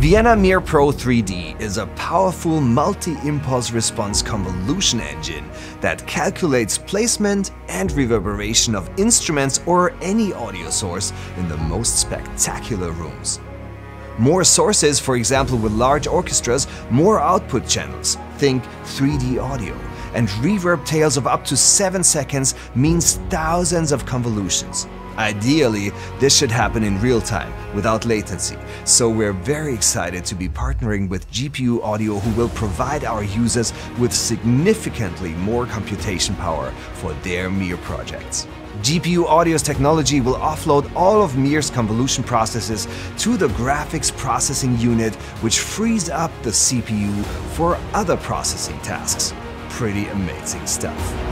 Vienna Mir Pro 3D is a powerful multi-impulse response convolution engine that calculates placement and reverberation of instruments or any audio source in the most spectacular rooms. More sources, for example with large orchestras, more output channels, think 3D audio, and reverb tails of up to 7 seconds means thousands of convolutions. Ideally, this should happen in real time, without latency, so we're very excited to be partnering with GPU Audio who will provide our users with significantly more computation power for their Mir projects. GPU Audio's technology will offload all of Mir's convolution processes to the graphics processing unit, which frees up the CPU for other processing tasks. Pretty amazing stuff.